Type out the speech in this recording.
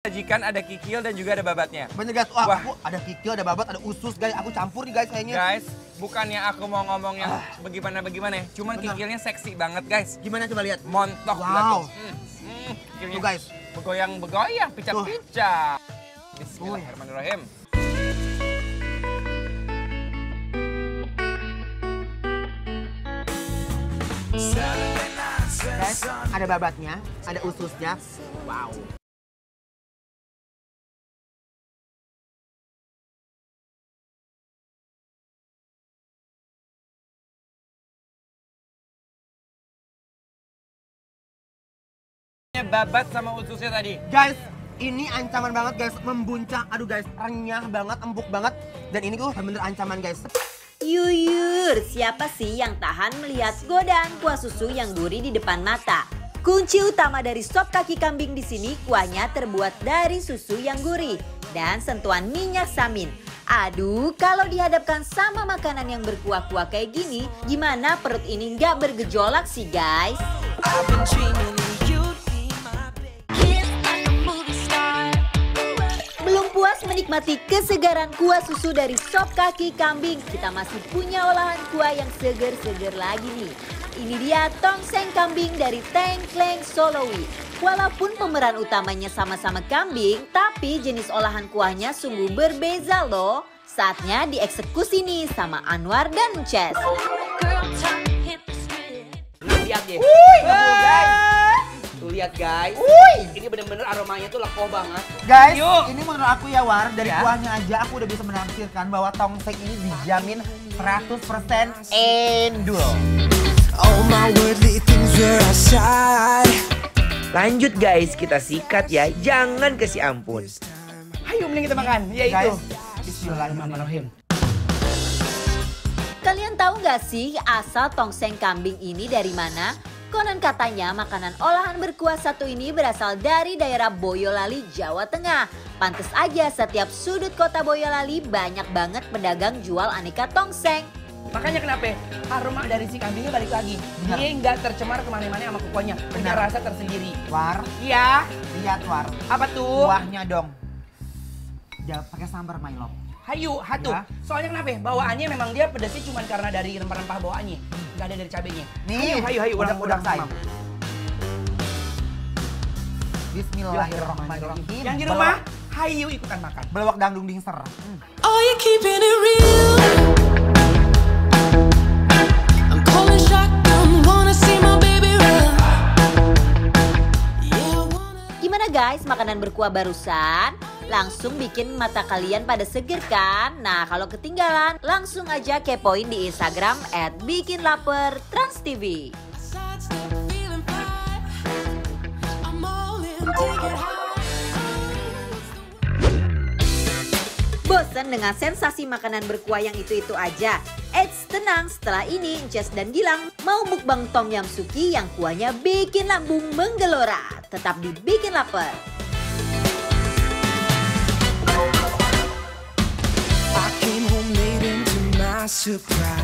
Sajikan ada kikil dan juga ada babatnya. Bener guys, wah, Wah. aku ada kikil, ada babat, ada usus guys. Aku campur nih guys kayaknya. Guys, bukannya aku mau ngomong yang bagaimana-bagaimana ya. Cuman Bener. kikilnya seksi banget guys. Gimana coba lihat? Montok Wow. tuh. Hmm, hmm, kikilnya Tuh guys. Begoyang-begoyang, picak-picak. Bismillahirrahmanirrahim. Guys, ada babatnya, ada ususnya. Wow. Babat sama ususnya tadi. Guys, ini ancaman banget guys, membuncah. Aduh guys, renyah banget, empuk banget. Dan ini tuh bener ancaman guys. Yuyur, siapa sih yang tahan melihat godaan kuah susu yang gurih di depan mata? Kunci utama dari sop kaki kambing di sini kuahnya terbuat dari susu yang gurih dan sentuhan minyak samin. Aduh, kalau dihadapkan sama makanan yang berkuah-kuah kayak gini, gimana perut ini nggak bergejolak sih guys? Menikmati kesegaran kuah susu dari sop kaki kambing, kita masih punya olahan kuah yang seger-seger lagi nih. Ini dia tongseng kambing dari Tengkleng Solowi. Walaupun pemeran utamanya sama-sama kambing, tapi jenis olahan kuahnya sungguh berbeza loh. Saatnya dieksekusi nih sama Anwar dan Ces. Lihat guys. Lihat guys. Ini bener-bener aromanya tuh leko banget. Guys, Yuk. ini menurut aku ya War, dari Ya. kuahnya aja aku udah bisa menafsirkan bahwa tongseng ini dijamin 100% endul. All my worldly things were aside. Lanjut guys, kita sikat ya. Jangan kasih ampun. Ayo mending kita makan. Ya Guys, itu. bismillahirrahmanirrahim. Kalian tahu nggak sih asal tongseng kambing ini dari mana? Konon katanya makanan olahan berkuah satu ini berasal dari daerah Boyolali, Jawa Tengah. Pantes aja setiap sudut kota Boyolali banyak banget pedagang jual aneka tongseng. Makanya kenapa? Aroma dari si kambingnya balik lagi. Benar. Dia nggak tercemar ke mana-mana sama kuahnya. Punya Benar. rasa tersendiri. War, Iya. lihat War. Apa tuh? Kuahnya dong. Jangan pakai sambar my love. Hayu, hatu. Ya. Soalnya kenapa? Bawaannya memang dia pedasnya cuma karena dari rempah-rempah bawaannya. Nggak ada dari cabenya. Nih, Hayu, hayu, hayu. udah ulang, say. Bismillahirrahmanirrahim. Yang di rumah, hayu ikutan makan. Belawak dangdung dingser. Are you keeping it real? I'm calling shotgun, wanna see my baby run. Yeah, I wanna. Gimana guys makanan berkuah barusan? Langsung bikin mata kalian pada seger kan? Nah kalau ketinggalan langsung aja kepoin di Instagram at Bikin Trans TV. Bosan dengan sensasi makanan berkuah yang itu-itu aja? Eits, tenang, setelah ini Inces dan Gilang mau mukbang Tom Yam Suki yang kuahnya bikin lambung menggelora. Tetap dibikin lapar. Surprise,